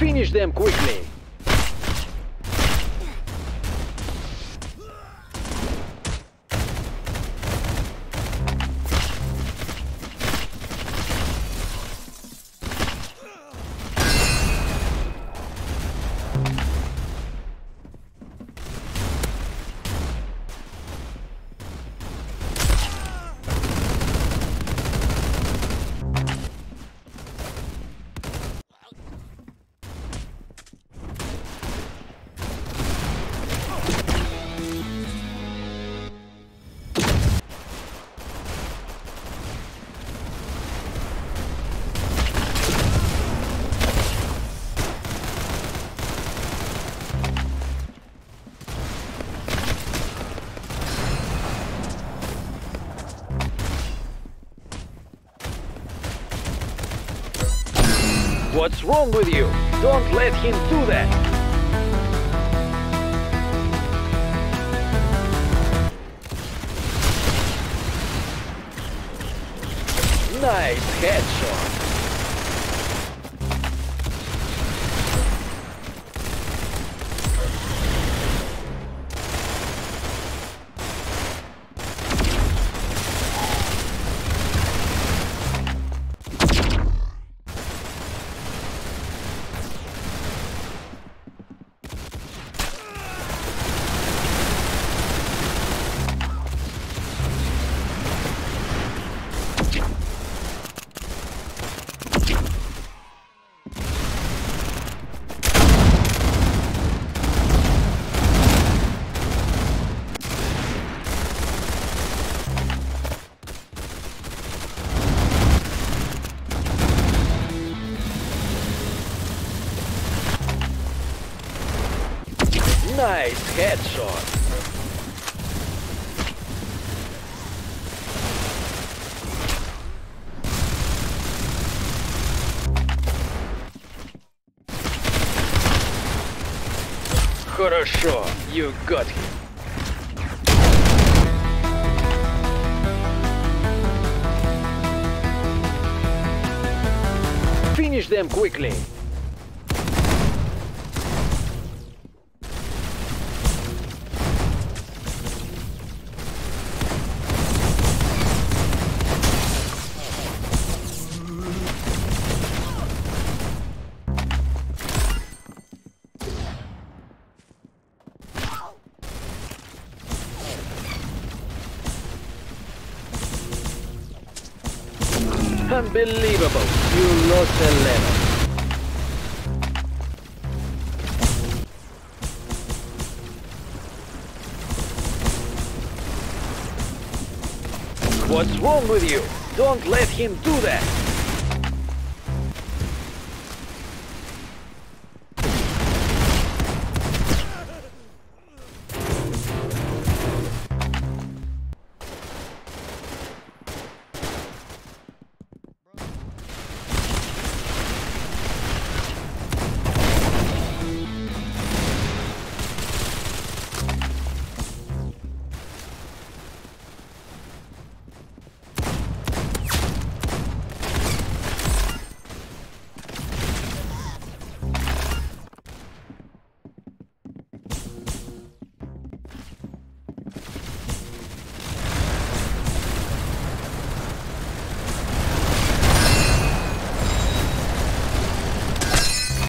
Finish them quickly. What's wrong with you? Don't let him do that. Nice headshot. Nice headshot. Хорошо, you got him. Finish them quickly. Unbelievable. You lost a level. What's wrong with you? Don't let him do that.